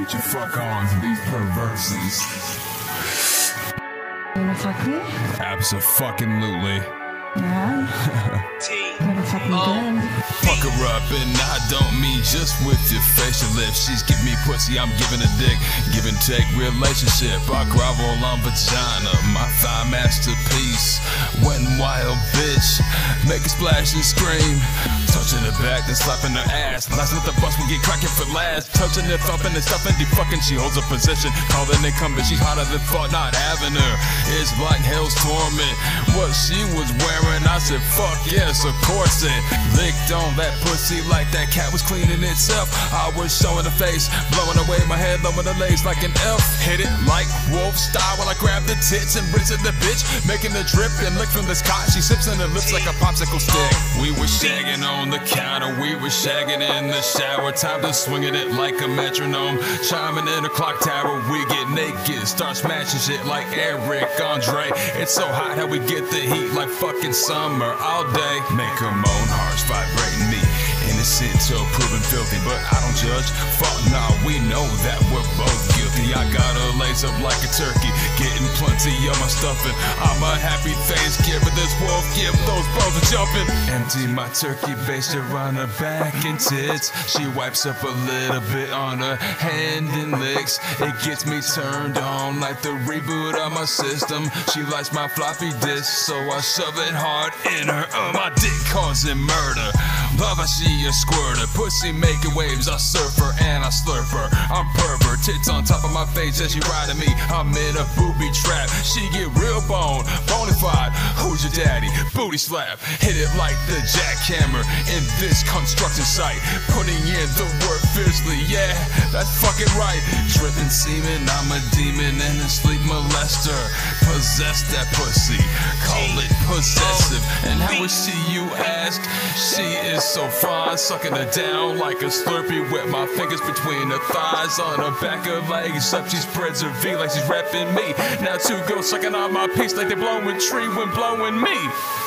Get your fuck on these perversies. You wanna fuck me? Absolutely. Yeah. You wanna fuck good? Fuck her up, and I don't mean just with your facial lips. She's giving me pussy, I'm giving a dick. Give and take relationship. I grovel on vagina, my thigh masterpiece. And wild bitch, make a splash and scream. Touching her back, then slapping her ass. Last with the bus, we get cracking for last. Touching it, thumping and stuffing, the fucking. She holds a position, calling it coming. She's hotter than fuck, not having her. It's like hell's torment. What she was wearing, I said, fuck yes, of course it. Licked on that pussy like that cat was cleaning itself. I was showing the face, blowing away my head, lowering the legs like an elf. Hit it like wolf style while I grab the tits and rinse the bitch, making the drip and lick from this cot. She sips in her lips like a popsicle stick. We were shagging on the counter, we were shagging in the shower. Time to swinging it like a metronome, chiming in the clock tower. We get naked, start smashing shit like Eric Andre. It's so hot how we get the heat like fucking summer all day. Make her moan, hearts vibrating me. Innocent till proven filthy, but I don't judge. Fuck nah, we know that we're both guilty. I got her lace up like a turkey, getting plenty of my stuffing. I'm a happy Thanksgiving. This wolf give those bones are jumping. Empty my turkey baster on her back and tits. She wipes up a little bit on her hand and licks. It gets me turned on like the reboot of my system. She likes my floppy disk, so I shove it hard in her. Uh, my dick causing murder. Love, I see a squirter. Pussy making waves. I surf her and I slurp her. I'm pervert. Tits on top of my face as she riding me. I'm in a booby trap. She get real bone, bonafide. Who's your daddy? Booty slap. Hit it like the jackhammer in this construction site. Putting in the work fiercely. Yeah, that's fucking right. Dripping semen. I'm a demon and a sleep molester. Possess that pussy. Call it possessive. And how is she, you ask? She is so fine, sucking her down like a slurpee with my fingers between her thighs on her back of legs. Up, she spreads her V like she's rapping me. Now two girls sucking on my piece like they blowing tree when blowing me.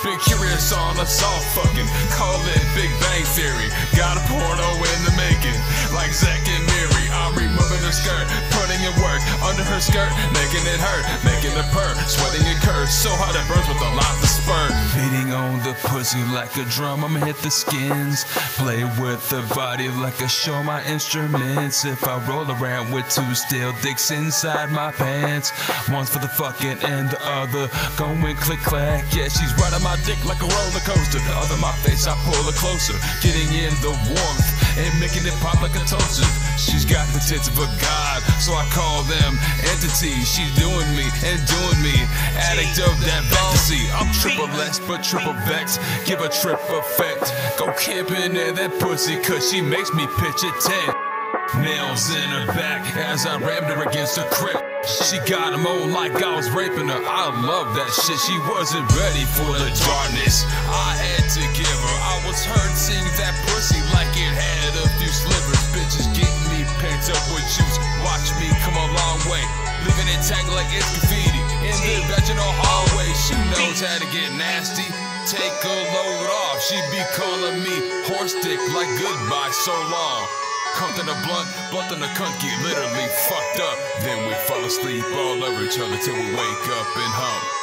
Been curious on us all fucking, call it Big Bang Theory. Got a porno in the making, like Zack and Miri. I'm removing her skirt, putting in work under her skirt, making it hurt, making it purr, sweating it curse. So hot it burns with a lot of spurt. Beating on the pussy like a drum, I'ma hit the skins. Play with the body like I show my instruments. If I roll around with two steel dicks inside my pants, one's for the fucking and the other going click clack. Yeah, she's right on my dick like a roller coaster. The other my face, I pull her closer, getting in the warmth and making it pop like a toaster. She's got the tits of a god, so I call them entities. She's doing me and doing me, addict of that fantasy. I'm triple S but triple vex, give a trip effect. Go camping in that pussy, cause she makes me pitch a tent. Nails in her back as I rammed her against a crib. She got him on like I was raping her. I love that shit. She wasn't ready for the darkness. I had to give her. I was hurting that pussy Leaving like it's graffiti. In the vaginal hallway, she knows how to get nasty. Take a load off. She be calling me horse dick like goodbye so long. Cunt in a blunt, blunt in a cunt, get literally fucked up. Then we fall asleep all over each other till we wake up and hump.